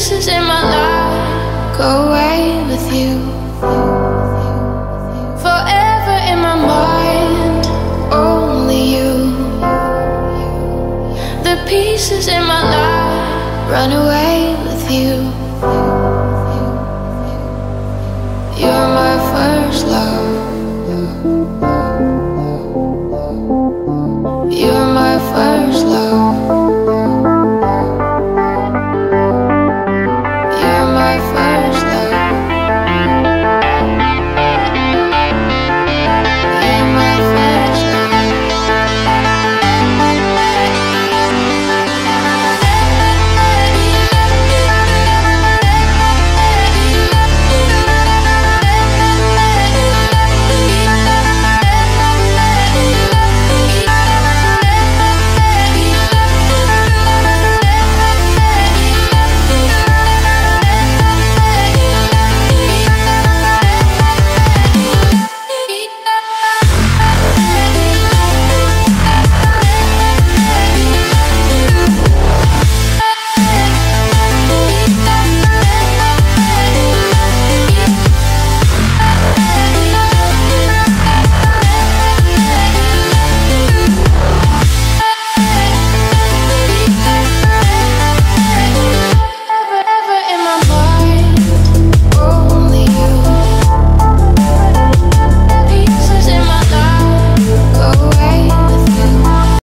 pieces in my life go away with you. Forever in my mind, only you. The pieces in my life run away with you. You're my first love. Wi-Fi